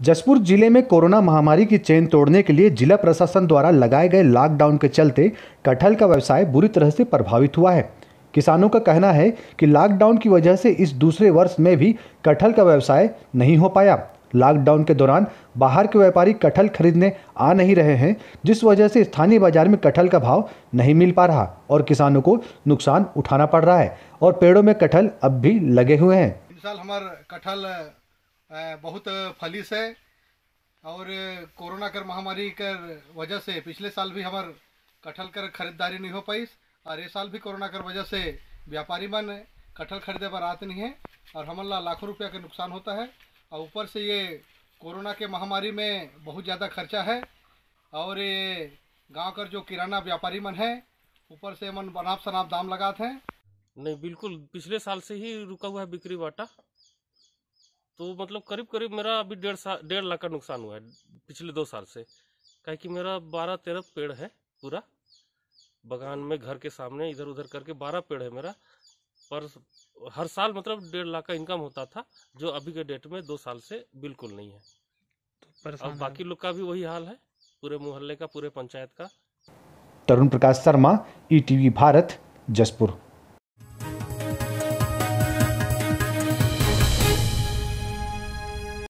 जसपुर ज़िले में कोरोना महामारी की चेन तोड़ने के लिए जिला प्रशासन द्वारा लगाए गए लॉकडाउन के चलते कटहल का व्यवसाय बुरी तरह से प्रभावित हुआ है। किसानों का कहना है कि लॉकडाउन की वजह से इस दूसरे वर्ष में भी कटहल का व्यवसाय नहीं हो पाया। लॉकडाउन के दौरान बाहर के व्यापारी कटहल खरीदने आ नहीं रहे हैं, जिस वजह से स्थानीय बाज़ार में कटहल का भाव नहीं मिल पा रहा और किसानों को नुकसान उठाना पड़ रहा है और पेड़ों में कटहल अब भी लगे हुए हैं। इस साल हमार कटहल बहुत फलिस है और कोरोना कर महामारी कर वजह से पिछले साल भी हमार कटहल कर खरीदारी नहीं हो पाई और ये साल भी कोरोना कर वजह से व्यापारी मन कटहल खरीदे पर आते नहीं है और हमन ला लाखों रुपया का नुकसान होता है और ऊपर से ये कोरोना के महामारी में बहुत ज़्यादा खर्चा है और ये गाँव कर जो किराना व्यापारी मन है, ऊपर से मन बनाप शनाप दाम लगाते हैं। नहीं, बिल्कुल, पिछले साल से ही रुका हुआ है बिक्री बाटा। तो मतलब करीब करीब मेरा अभी डेढ़ साल डेढ़ लाख का नुकसान हुआ है पिछले दो साल से। काहे कि मेरा बारह तेरह पेड़ है पूरा। बगान में घर के सामने इधर उधर करके बारह पेड़ है मेरा। पर हर साल मतलब डेढ़ लाख का इनकम होता था जो अभी के डेट में दो साल से बिल्कुल नहीं है। और बाकी लोग का भी वही हाल है पूरे मोहल्ले का पूरे पंचायत का। तरुण प्रकाश शर्मा ईटीवी भारत जसपुर।